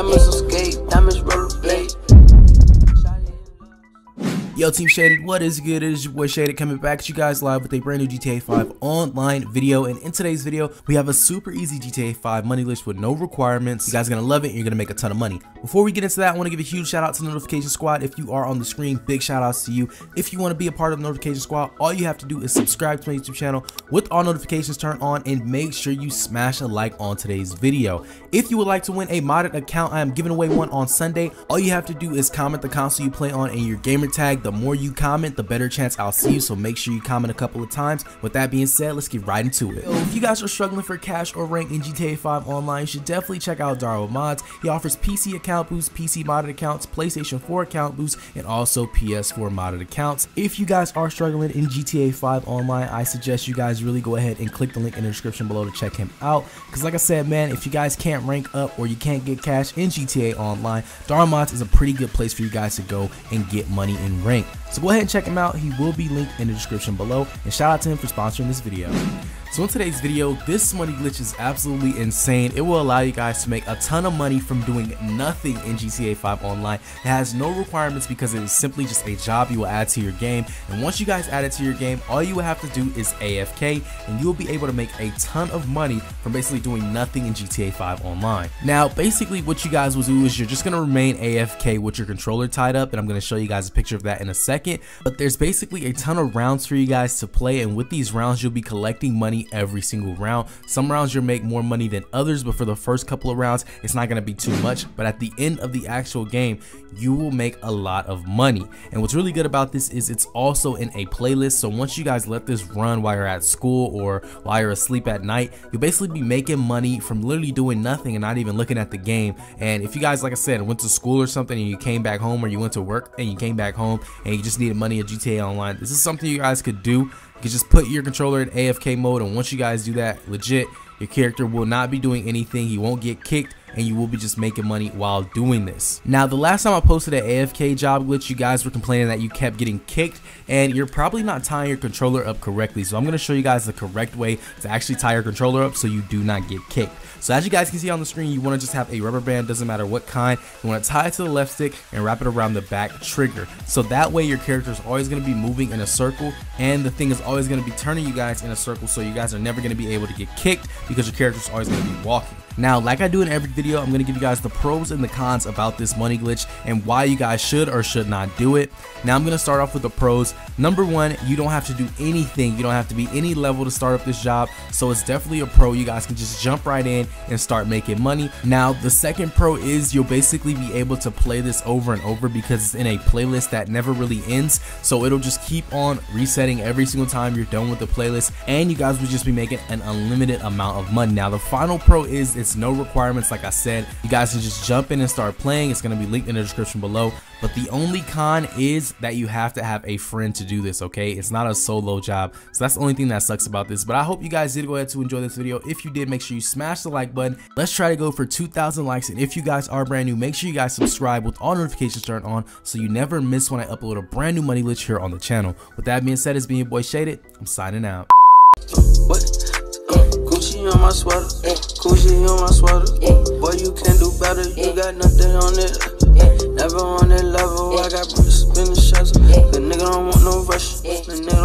Diamonds Yo, Team Shaded, what is good? It is your boy Shaded coming back at you guys live with a brand new GTA 5 online video. And in today's video, we have a super easy GTA 5 money list with no requirements. You guys are gonna love it and you're gonna make a ton of money. Before we get into that, I wanna give a huge shout out to the Notification Squad. If you are on the screen, big shout outs to you. If you wanna be a part of the Notification Squad, all you have to do is subscribe to my YouTube channel with all notifications turned on and make sure you smash a like on today's video. If you would like to win a modded account, I am giving away one on Sunday. All you have to do is comment the console you play on and your gamer tag. The more you comment, the better chance I'll see you. So make sure you comment a couple of times. With that being said, let's get right into it. If you guys are struggling for cash or rank in GTA 5 Online, you should definitely check out DarwinModz. He offers PC account boosts, PC modded accounts, PlayStation 4 account boosts, and also PS4 modded accounts. If you guys are struggling in GTA 5 Online, I suggest you guys really go ahead and click the link in the description below to check him out. Because like I said, man, if you guys can't rank up or you can't get cash in GTA Online, DarwinModz is a pretty good place for you guys to go and get money in rank. So go ahead and check him out. He will be linked in the description below. And shout out to him for sponsoring this video. So in today's video, this money glitch is absolutely insane. It will allow you guys to make a ton of money from doing nothing in GTA 5 Online. It has no requirements because it is simply just a job you will add to your game. And once you guys add it to your game, all you will have to do is AFK and you will be able to make a ton of money from basically doing nothing in GTA 5 Online. Now, basically what you guys will do is you're just going to remain AFK with your controller tied up and I'm going to show you guys a picture of that in a second. But there's basically a ton of rounds for you guys to play and with these rounds you'll be collecting money every single round. Some rounds you'll make more money than others, but for the first couple of rounds, it's not gonna be too much. But at the end of the actual game, you will make a lot of money. And what's really good about this is it's also in a playlist. So once you guys let this run while you're at school or while you're asleep at night, you'll basically be making money from literally doing nothing and not even looking at the game. And if you guys, like I said, went to school or something and you came back home or you went to work and you came back home and you just needed money at GTA Online, this is something you guys could do you can just put your controller in AFK mode and once you guys do that, legit, your character will not be doing anything. He won't get kicked and you will be just making money while doing this. Now, the last time I posted an AFK job glitch, you guys were complaining that you kept getting kicked and you're probably not tying your controller up correctly. So I'm going to show you guys the correct way to actually tie your controller up so you do not get kicked. So as you guys can see on the screen, you want to just have a rubber band, doesn't matter what kind. You want to tie it to the left stick and wrap it around the back trigger. So that way your character is always going to be moving in a circle and the thing is always going to be turning you guys in a circle so you guys are never going to be able to get kicked because your character is always to be walking. Now, like I do in every video, I'm going to give you guys the pros and the cons about this money glitch and why you guys should or should not do it. Now, I'm going to start off with the pros. Number one, you don't have to do anything. You don't have to be any level to start up this job. So it's definitely a pro. You guys can just jump right in and start making money. Now, the second pro is you'll basically be able to play this over and over because it's in a playlist that never really ends. So it'll just keep on resetting every single time you're done with the playlist and you guys will just be making an unlimited amount of money. Now, the final pro is it's no requirements. Like I said, you guys can just jump in and start playing. It's going to be linked in the description below. But the only con is that you have to have a friend to do this, okay? It's not a solo job. So that's the only thing that sucks about this. But I hope you guys did go ahead to enjoy this video. If you did, make sure you smash the like button. Let's try to go for 2,000 likes. And if you guys are brand new, make sure you guys subscribe with all notifications turned on so you never miss when I upload a brand new money glitch here on the channel. With that being said, it's being your boy Shaded. I'm signing out. What? On my sweater, Gucci on my sweater. Boy, you can do better. You got nothing on it. Never on that level. I got brothers spin the shutter. The nigga don't want no rush. The nigga